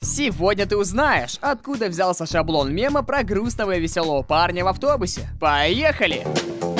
Сегодня ты узнаешь, откуда взялся шаблон мема про грустного и веселого парня в автобусе. Поехали! Мем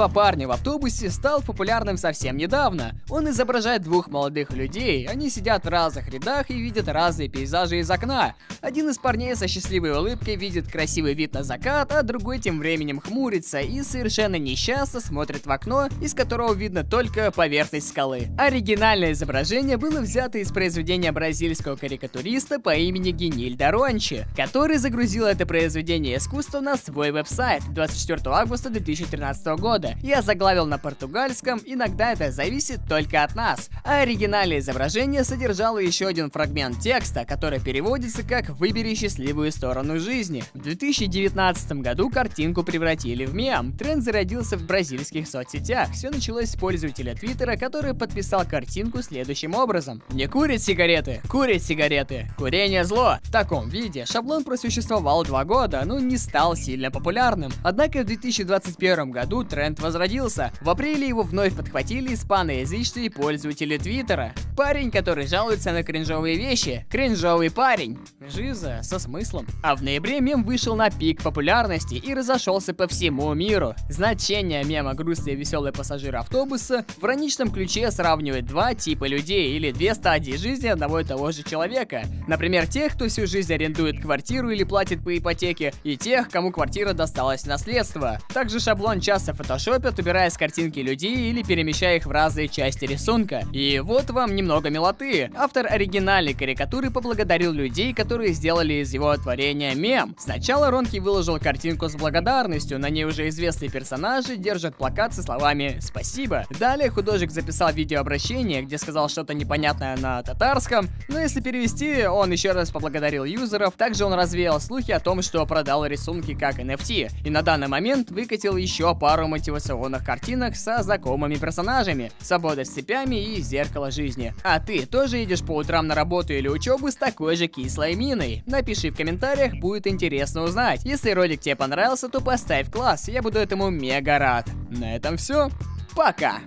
«Два парня в автобусе» стал популярным совсем недавно. Он изображает двух молодых людей, они сидят в разных рядах и видят разные пейзажи из окна. Один из парней со счастливой улыбкой видит красивый вид на закат, а другой тем временем хмурится и совершенно несчастно смотрит в окно, из которого видно только поверхность скалы. Оригинальное изображение было взято из произведения бразильского карикатуриста по имени Генильда Рончи, который загрузил это произведение искусства на свой веб-сайт 24 августа 2013 года года. Я заглавил на португальском, иногда это зависит только от нас. А оригинальное изображение содержало еще один фрагмент текста, который переводится как «Выбери счастливую сторону жизни». В 2019 году картинку превратили в мем. Тренд зародился в бразильских соцсетях. Все началось с пользователя Твиттера, который подписал картинку следующим образом. Не курит сигареты, курит сигареты. Курение зло. В таком виде шаблон просуществовал два года, но не стал сильно популярным. Однако в 2021 году тренд возродился. В апреле его вновь подхватили испаноязычные пользователи Твиттера. Парень, который жалуется на кринжовые вещи. Кринжовый парень. Жиза со смыслом. А в ноябре мем вышел на пик популярности и разошелся по всему миру. Значение мема «Грустный и веселый пассажир автобуса» в ироничном ключе сравнивает два типа людей или две стадии жизни одного и того же человека. Например, тех, кто всю жизнь арендует квартиру или платит по ипотеке, и тех, кому квартира досталась в наследство. Также шаблон часто фотошопят, убирая с картинки людей или перемещая их в разные части рисунка. И вот вам немного милоты. Автор оригинальной карикатуры поблагодарил людей, которые сделали из его творения мем. Сначала Ронки выложил картинку с благодарностью, на ней уже известные персонажи держат плакат со словами «Спасибо». Далее художник записал видеообращение, где сказал что-то непонятное на татарском, но если перевести, он еще раз поблагодарил юзеров. Также он развеял слухи о том, что продал рисунки как NFT, и на данный момент выкатил еще пару мотивационных картинок со знакомыми персонажами, свобода с цепями и зеркало жизни. А ты тоже идешь по утрам на работу или учебу с такой же кислой миной? Напиши в комментариях, будет интересно узнать. Если ролик тебе понравился, то поставь класс, я буду этому мега рад. На этом все. Пока!